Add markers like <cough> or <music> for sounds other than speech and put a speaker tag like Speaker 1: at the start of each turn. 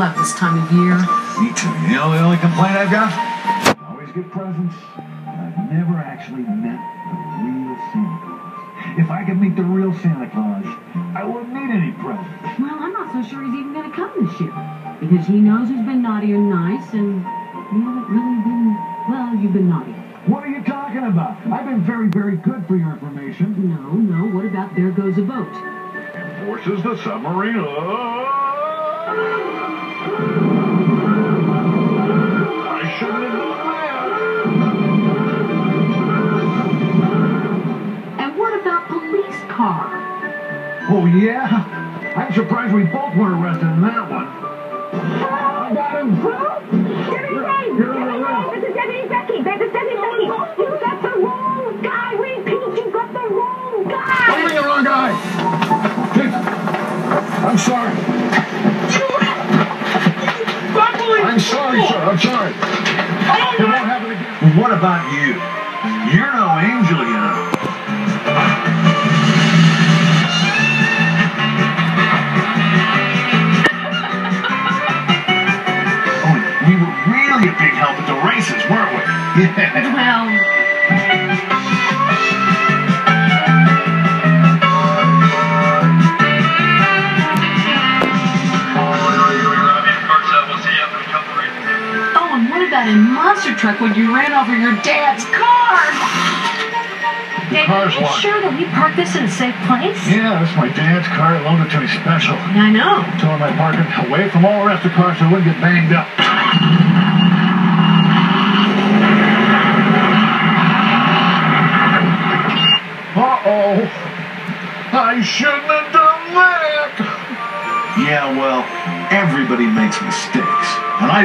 Speaker 1: Love this time of year.
Speaker 2: Me too. You know the only complaint I've got? I always get presents, but I've never actually met the real Santa Claus. If I could meet the real Santa Claus, I wouldn't need any presents.
Speaker 1: Well, I'm not so sure he's even going to come this year. Because he knows who's been naughty and nice, and you haven't really been, well, you've been naughty.
Speaker 2: What are you talking about? I've been very, very good for your information.
Speaker 1: No, no, what about There Goes a Boat?
Speaker 2: And forces the submarine. I
Speaker 1: And what about Police Car?
Speaker 2: Oh, yeah? I'm surprised we both weren't arrested in that one. I got him.
Speaker 3: Deputy Dave! Deputy Dave! This is Deputy Becky! This is Deputy Becky! You got the wrong guy! Repeat, you got the wrong
Speaker 2: Don't
Speaker 3: guy!
Speaker 2: bring the wrong guy. I'm sorry. I'm sorry, sir. I'm sorry. It won't happen again. What about you? You're no angel, you know. <laughs> Oh, we were really a big help at the races, weren't we? Yeah.
Speaker 1: Well, and what about in Monster Truck when you ran over your dad's car?
Speaker 3: Dave,
Speaker 2: car's
Speaker 3: are you
Speaker 2: locked.
Speaker 3: sure that we parked this in a safe place?
Speaker 2: Yeah, that's my dad's car I loaned it to me special.
Speaker 1: I know.
Speaker 2: I told him I parked it away from all the rest of the cars so it wouldn't get banged up. Uh-oh. I shouldn't have done that. Yeah, well, everybody makes mistakes.